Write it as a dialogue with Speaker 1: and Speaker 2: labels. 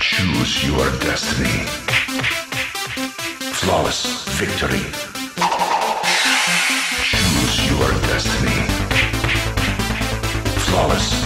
Speaker 1: Choose your destiny. Flawless victory. Choose your destiny. Flawless victory.